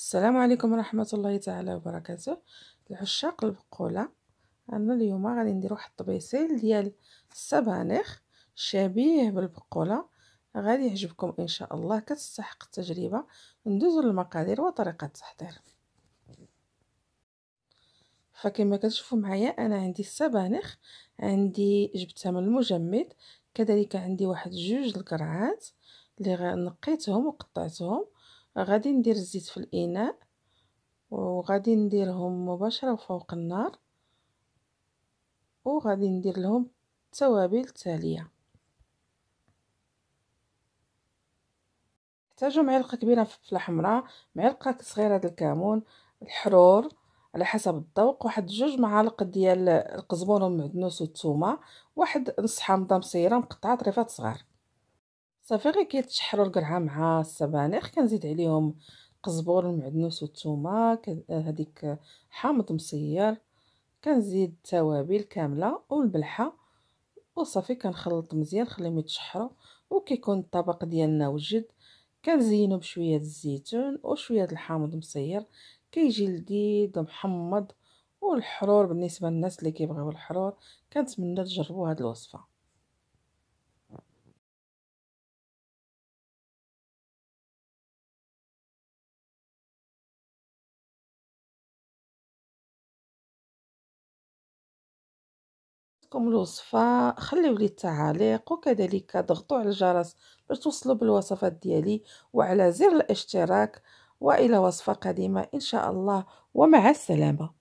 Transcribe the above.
السلام عليكم ورحمة الله تعالى وبركاته. العشاق البقولة أنا اليوم غادي ندير واحد الطبيسيل ديال السبانخ شبيه بالبقولة. غادي يعجبكم إن شاء الله كتستحق التجربة. ندوزو للمقادير وطريقة التحضير. فكما كتشوفوا معايا أنا عندي السبانخ. عندي جبتها من المجمد. كذلك عندي واحد جوج القرعات اللي نقيتهم وقطعتهم. غادي ندير الزيت في الإناء وغادي نديرهم مباشرة فوق النار وغادي ندير لهم التوابل التاليه نحتاجو معلقة كبيرة فلفله حمراء معلقة صغيرة د الكمون الحرور على حسب الذوق واحد جوج معالق ديال القزبور والمعدنوس والثومه واحد نص حامضه مصيرة مقطعة طريفات صغار. صافي غير كيتشحروا القرعة مع السبانخ كنزيد عليهم قزبور المعدنوس والثومه هذيك حامض مصير كنزيد التوابل كاملة والملحة وصافي كنخلط مزيان نخليهم يتشحروا وكيكون الطبق ديالنا وجد. كنزينو بشوية الزيتون وشوية الحامض مصير كيجي لذيذ ومحمض والحرور. بالنسبة للناس اللي كيبغيو الحرور كنتمنى تجربوا هذه الوصفة. عجبتكم الوصفة خليو لي التعاليق وكذلك ضغطوا على الجرس باش توصلوا بالوصفات ديالي وعلى زر الاشتراك وإلى وصفة قادمة إن شاء الله ومع السلامة.